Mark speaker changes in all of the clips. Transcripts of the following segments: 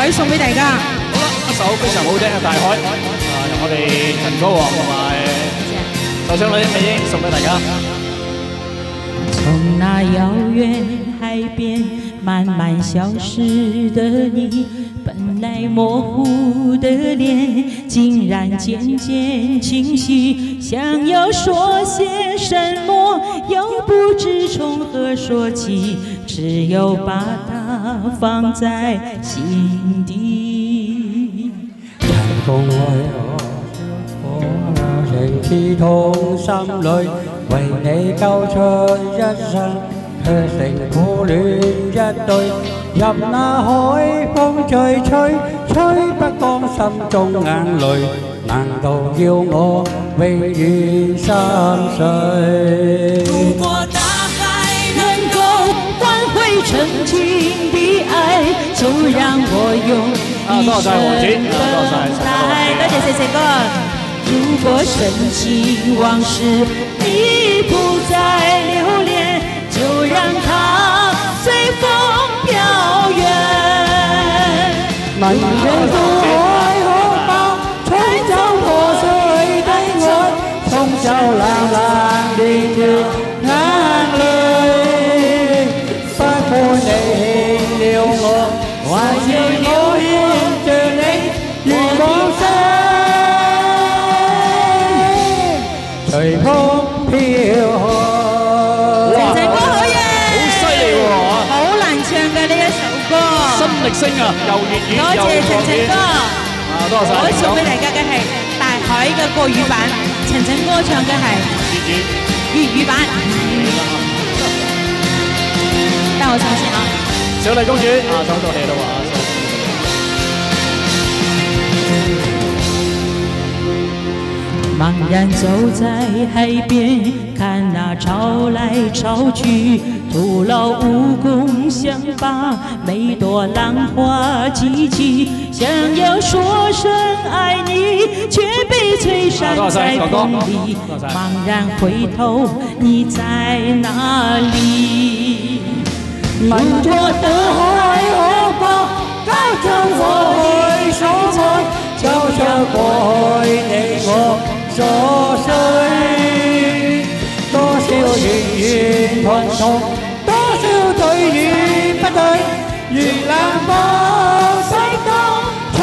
Speaker 1: 海送俾大家。
Speaker 2: 好啦，一首非常好听嘅《大海》，啊，由我哋陈歌王同埋受伤女美英送俾大家。
Speaker 3: 从那遥远海边慢慢消失的你，本来模糊的脸，竟然渐渐清晰。想要说些什么，又不知从何说起，只有把它放在心底。
Speaker 4: 人共為我，情刺痛心裏，為你交出一生，卻成苦恋一对。任那海风再吹，吹不干心中眼泪。难道要我永远心碎？
Speaker 3: 如果大海能夠換回曾经的爱，就让我用一生等待。多謝四四哥。如果深情往事你不再留
Speaker 4: 问人渡海可否吹走破碎的爱，冲走冷冷的眼
Speaker 2: 力聲啊，又粵語
Speaker 1: 多
Speaker 2: 又
Speaker 1: 謝陳陳歌。
Speaker 2: 啊，多謝
Speaker 1: 我送俾
Speaker 2: 晒。
Speaker 1: 大家嘅系大海嘅国语版，陳陳歌唱嘅係
Speaker 2: 粵語。
Speaker 1: 粵語版。等我唱先啊！
Speaker 2: 小丽公主啊，收到你啦喎。
Speaker 3: 茫然走在海边，看那潮来潮去，徒劳无功，想把每朵浪花記起，想要說聲愛你，卻被吹散在風裡。茫然回頭，你在哪裡？
Speaker 4: 問過大海可否交出我去所愛，交出過去你我所需。多少怨怨痛痛，多少對與不對，如冷風吹到吹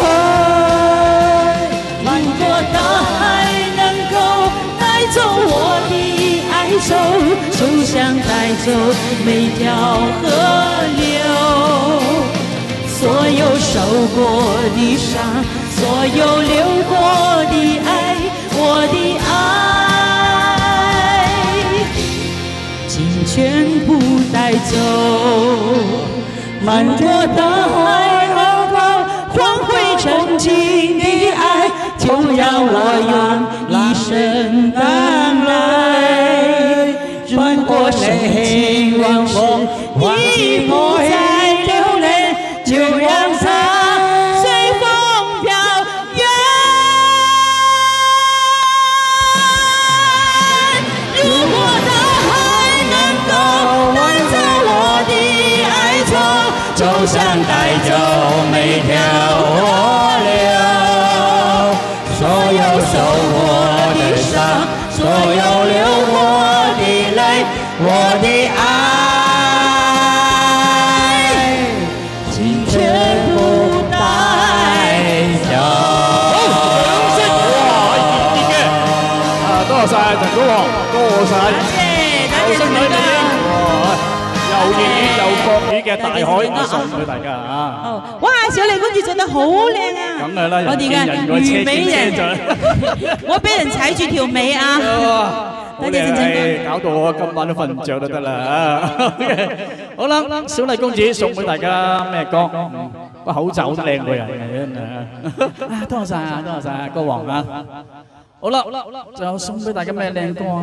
Speaker 4: 去。
Speaker 3: 問過大海能够带走我的哀愁，就像带走每条河流。所有受过的伤，所有流过的爱，我的爱，请全部带走。
Speaker 4: 翻过大海，让我
Speaker 3: 换回曾经的爱，就让我用一生等待。翻过山丘，往事已不再流泪，就让。就像带走每条河流。所有受过的伤，所有流过的泪，我的愛，請全部帶走。
Speaker 2: 啊，多謝晒陳高王，多謝。後生女嘅大海，我送俾大家啊！
Speaker 1: 哇，小麗公主做得好靚啊！
Speaker 2: 梗係啦，
Speaker 1: 我哋嘅虞美人，我俾人踩住條尾啊！
Speaker 2: 好靚係，搞到我今晚都瞓唔着都得啦啊！好啦，小麗公主送俾大家咩歌？個口罩都靚過人嘅，啊多謝晒啊，多謝晒啊，高王啊！好啦，就送俾大家咩靚歌啊？